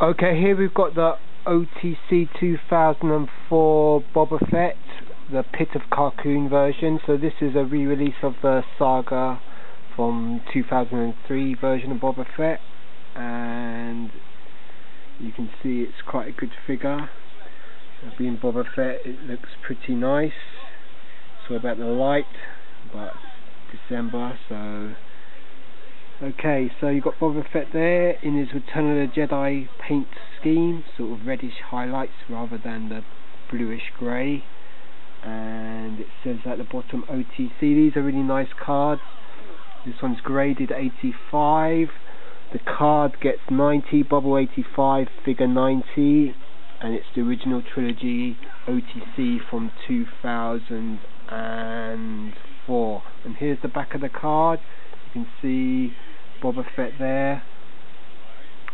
Okay, here we've got the OTC 2004 Boba Fett, the Pit of Carkoon version. So this is a re-release of the saga from 2003 version of Boba Fett, and you can see it's quite a good figure. Uh, being Boba Fett, it looks pretty nice. So about the light, but December, so Okay, so you've got Boba Fett there in his Return of the Jedi paint scheme, sort of reddish highlights rather than the bluish grey. And it says at the bottom OTC. These are really nice cards. This one's graded 85. The card gets 90, bubble 85, figure 90. And it's the original trilogy OTC from 2004. And here's the back of the card. You can see Boba Fett there.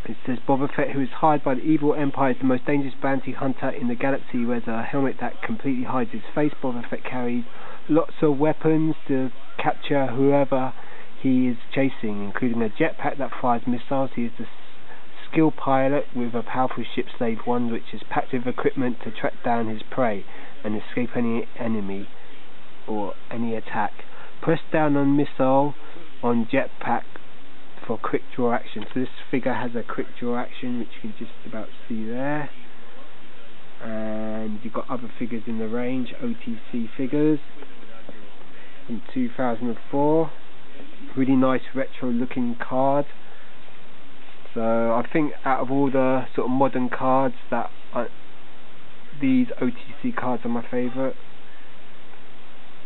It says Boba Fett, who is hired by the evil empire, is the most dangerous bounty hunter in the galaxy. Wears a helmet that completely hides his face. Boba Fett carries lots of weapons to capture whoever he is chasing, including a jetpack that fires missiles. He is a skilled pilot with a powerful ship Slave One, which is packed with equipment to track down his prey and escape any enemy or any attack. Press down on missile on jetpack for quick draw action. So this figure has a quick draw action which you can just about see there. And you've got other figures in the range, OTC figures from 2004. Really nice retro looking card. So I think out of all the sort of modern cards that these OTC cards are my favourite.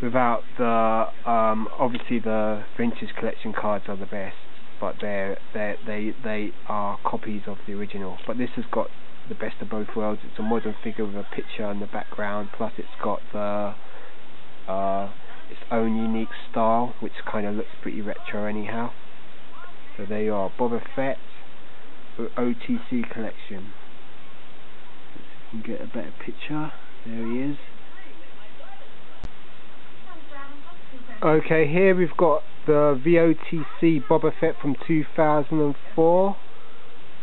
Without the um, obviously the vintage collection cards are the best but they're, they they they are copies of the original. But this has got the best of both worlds. It's a modern figure with a picture in the background, plus it's got the uh, its own unique style, which kind of looks pretty retro anyhow. So there you are, Boba Fett OTC collection. Let's see if we can get a better picture. There he is. Okay, here we've got the VOTC Boba Fett from 2004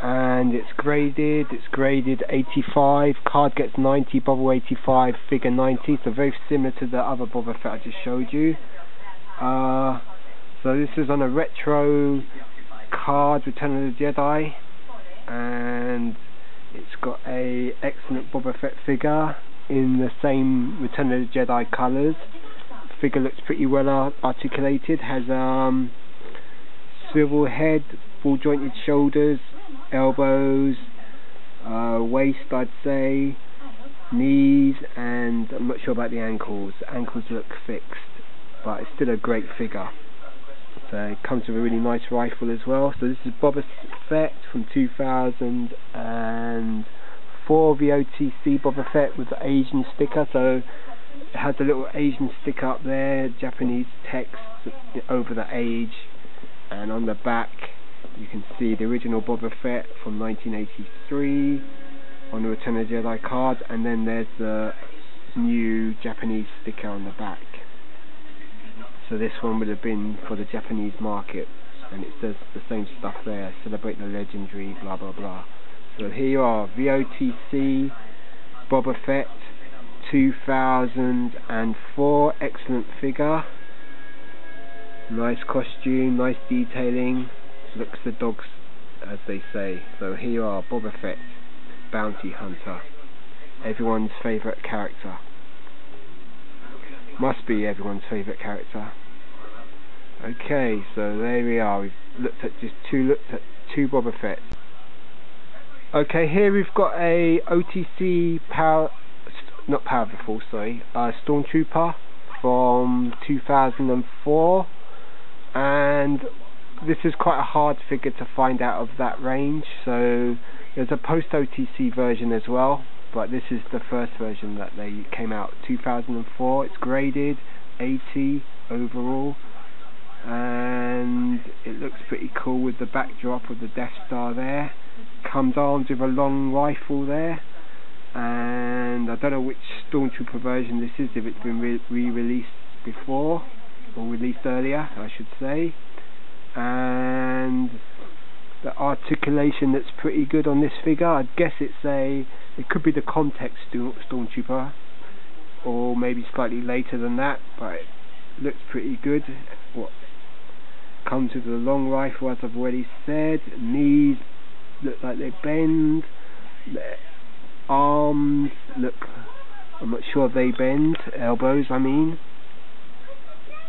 and it's graded, it's graded 85, card gets 90, bubble 85, figure 90, so very similar to the other Boba Fett I just showed you. Uh, so this is on a retro card, Return of the Jedi, and it's got a excellent Boba Fett figure in the same Return of the Jedi colours figure looks pretty well articulated, has um, swivel head, full jointed shoulders, elbows, uh, waist I'd say, knees, and I'm not sure about the ankles. Ankles look fixed, but it's still a great figure. So it comes with a really nice rifle as well. So this is Boba Fett from 2004 VOTC Boba Fett with the Asian sticker. So has a little Asian stick up there, Japanese text over the age, and on the back you can see the original Boba Fett from 1983 on the Return of Jedi card, and then there's the new Japanese sticker on the back. So this one would have been for the Japanese market, and it says the same stuff there, celebrate the legendary, blah blah blah. So here you are, VOTC, Boba Fett, 2004 excellent figure. Nice costume nice detailing. Looks the dogs as they say. So here you are Boba Fett bounty hunter. Everyone's favourite character. Must be everyone's favourite character. Okay so there we are. We've looked at just two looked at two Boba Fett. Okay here we've got a OTC power not Power of the Force, sorry, uh, Stormtrooper from 2004 and this is quite a hard figure to find out of that range. So there's a post OTC version as well but this is the first version that they came out 2004 it's graded 80 overall. And it looks pretty cool with the backdrop of the Death Star there. Comes armed with a long rifle there. And I don't know which Stormtrooper version this is, if it's been re-released before, or released earlier, I should say. And the articulation that's pretty good on this figure. I guess it's a, it could be the context Stormtrooper, or maybe slightly later than that, but it looks pretty good. What comes with the long rifle, as I've already said. Knees look like they bend. Arms look, I'm not sure they bend. Elbows, I mean.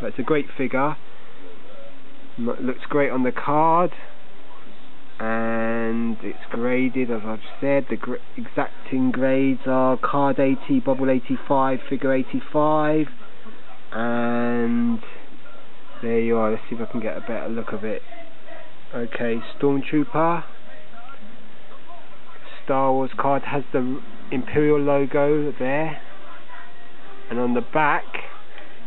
But it's a great figure. Looks great on the card and it's graded as I've said the gr exacting grades are card 80 bubble 85 figure 85 and there you are let's see if I can get a better look of it okay Stormtrooper Star Wars card has the Imperial logo there. And on the back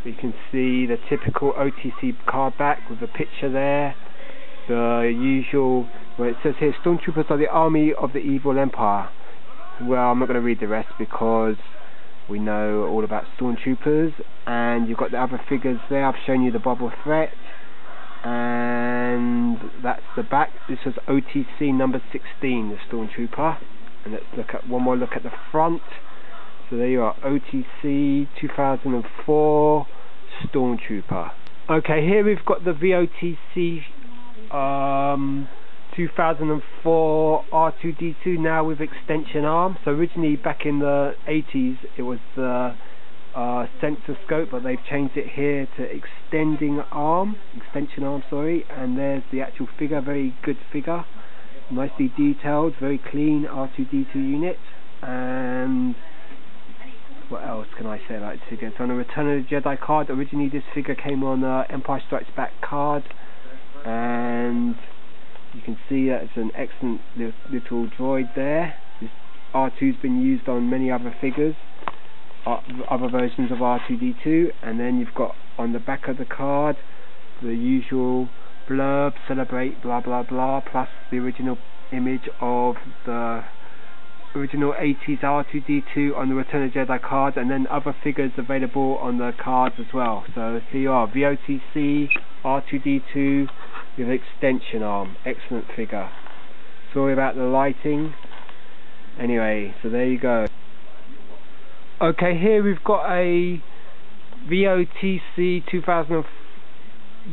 we can see the typical OTC card back with a picture there. The usual where it says here stormtroopers are the army of the evil empire. Well I'm not going to read the rest because we know all about stormtroopers. And you've got the other figures there. I've shown you the Boba Fett and that's the back. This is OTC number 16 the stormtrooper. And let's look at one more look at the front. So there you are OTC 2004 stormtrooper. Okay here we've got the VOTC um, 2004 R2D2 now with extension arm. So originally back in the 80s it was the uh, sensor scope, but they've changed it here to extending arm, extension arm, sorry. And there's the actual figure, very good figure, nicely detailed, very clean R2D2 unit. And what else can I say about this figure? It's on a Return of the Jedi card. Originally this figure came on a Empire Strikes Back card and you can see that it's an excellent little droid there this R2's been used on many other figures uh, Uh, other versions of R2D2 and then you've got on the back of the card the usual blurb celebrate blah blah blah plus the original image of the original 80s R2D2 on the Return of Jedi card and then other figures available on the cards as well. So here you are VOTC R2D2 with an extension arm. Excellent figure. Sorry about the lighting. Anyway so there you go okay here we've got a VOTC 2000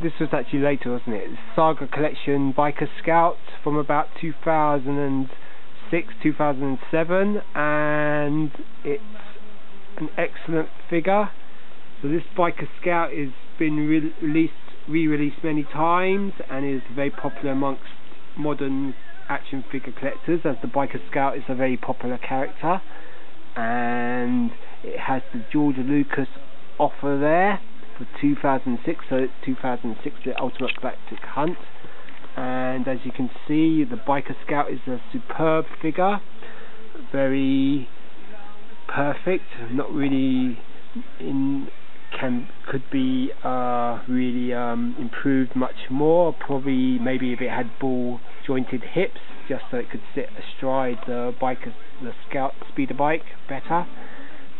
this was actually later wasn't it? Saga Collection Biker Scout from about 2006 2007 and it's an excellent figure. So this Biker Scout has been re released re-released many times and is very popular amongst modern action figure collectors as the Biker Scout is a very popular character and it has the George Lucas offer there for 2006 so it's 2006 the Ultimate Galactic Hunt and as you can see the Biker Scout is a superb figure very perfect not really in can could be uh, really um, improved much more. Probably maybe if it had ball jointed hips, just so it could sit astride the bike, the Scout speeder bike better.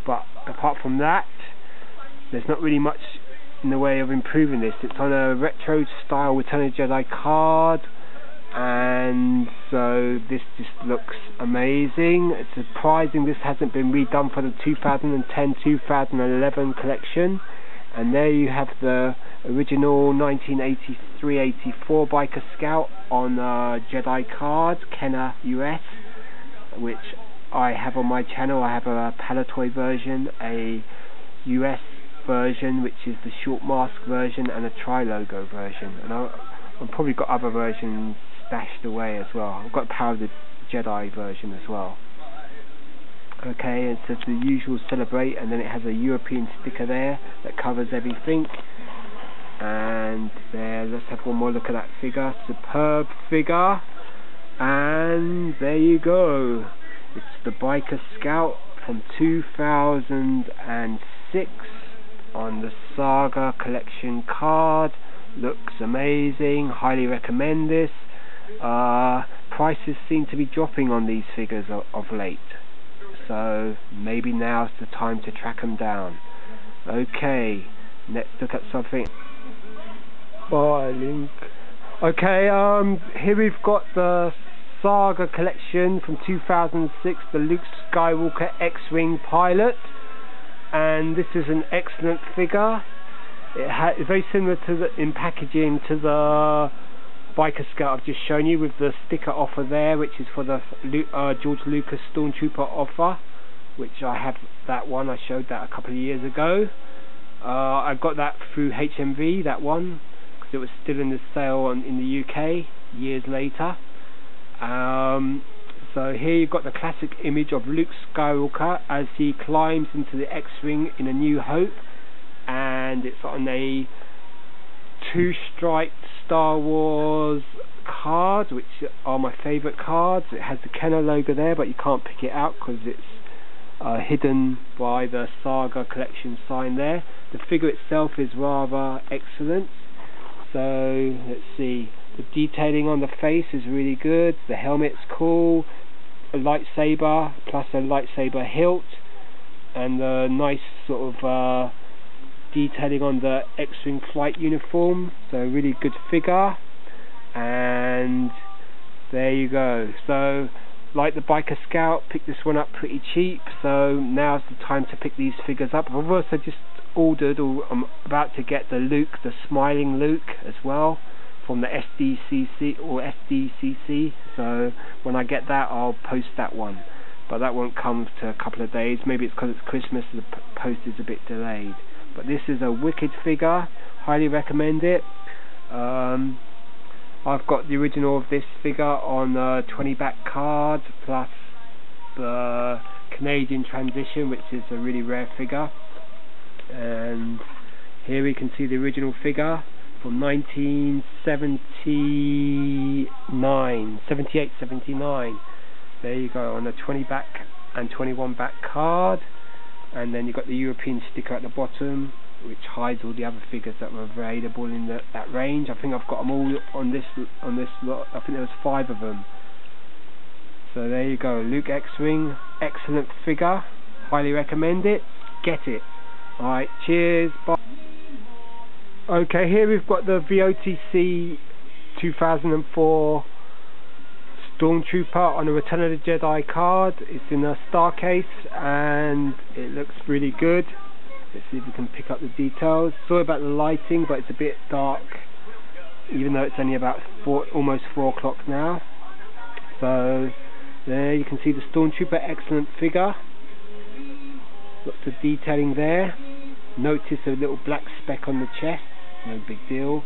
But apart from that, there's not really much in the way of improving this. It's on a retro style Return of Jedi card and so this just looks amazing. It's surprising this hasn't been redone for the 2010-2011 collection. And there you have the original 1983-84 Biker Scout on a Jedi card, Kenner US, which I have on my channel. I have a Palitoy version, a US version, which is the short mask version, and a tri-logo version. And I, I've probably got other versions stashed away as well. I've got Power of the Jedi version as well. Okay, it says the usual celebrate and then it has a European sticker there that covers everything. And there, let's have one more look at that figure. Superb figure. And there you go. It's the Biker Scout from 2006 on the Saga collection card. Looks amazing. Highly recommend this. Uh, prices seem to be dropping on these figures of, of late. So maybe now's the time to track them down. Okay, let's look at something. Bye, Link. Okay, um, here we've got the Saga collection from 2006, the Luke Skywalker X-Wing Pilot, and this is an excellent figure. It it's very similar to the in packaging to the biker scout I've just shown you with the sticker offer there, which is for the uh, George Lucas Stormtrooper offer, which I have that one. I showed that a couple of years ago. Uh, I got that through HMV, that one, because it was still in the sale on, in the UK years later. Um, so here you've got the classic image of Luke Skywalker as he climbs into the X-Wing in A New Hope and it's on a two-striped Star Wars card which are my favourite cards. It has the Kenner logo there but you can't pick it out because it's uh, hidden by the Saga collection sign there. The figure itself is rather excellent. So let's see the detailing on the face is really good. The helmet's cool. A lightsaber plus a lightsaber hilt, and the nice sort of uh, detailing on the X-wing flight uniform. So really good figure. And there you go. So like the biker scout, picked this one up pretty cheap. So now's the time to pick these figures up. I've also just ordered, or I'm about to get the Luke, the smiling Luke as well from the SDCC or SDCC so when I get that I'll post that one but that won't come to a couple of days maybe it's because it's Christmas and the post is a bit delayed but this is a wicked figure. Highly recommend it. Um, I've got the original of this figure on a 20 back card plus the Canadian transition which is a really rare figure. And here we can see the original figure from 1979, 78, 79. There you go on a 20 back and 21 back card, and then you've got the European sticker at the bottom, which hides all the other figures that were available in the, that range. I think I've got them all on this on this lot. I think there was five of them. So there you go, Luke X-Wing, excellent figure, highly recommend it. Get it. Alright, cheers, bye. Okay, here we've got the VOTC 2004 Stormtrooper on a Return of the Jedi card. It's in a star case and it looks really good. Let's see if we can pick up the details. Sorry about the lighting, but it's a bit dark, even though it's only about four, almost four o'clock now. So there you can see the Stormtrooper, excellent figure. Lots of detailing there. Notice a little black speck on the chest no big deal.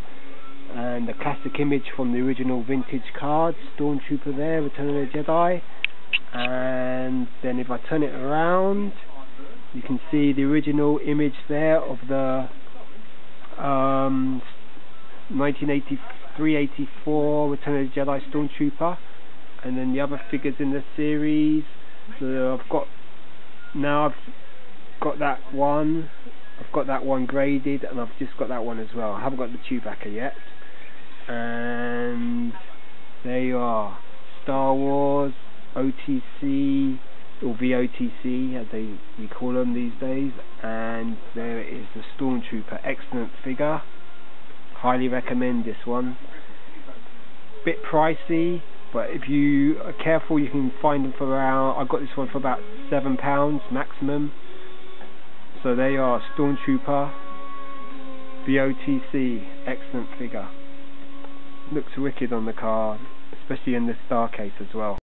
And the classic image from the original vintage card, Stormtrooper there, Return of the Jedi. And then if I turn it around, you can see the original image there of the um, 1983-84 Return of the Jedi Stormtrooper. And then the other figures in the series. So I've got now I've got that one I've got that one graded and I've just got that one as well. I haven't got the Chewbacca yet. And there you are. Star Wars, OTC, or VOTC as they we call them these days. And there is the Stormtrooper. Excellent figure. Highly recommend this one. Bit pricey, but if you are careful you can find them for around, I got this one for about £7 maximum so they are Stormtrooper, VOTC, excellent figure. Looks wicked on the car, especially in this star case as well.